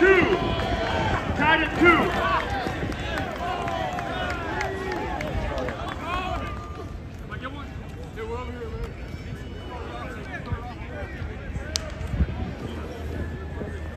two. Tied at two. Hey, we're over here, man.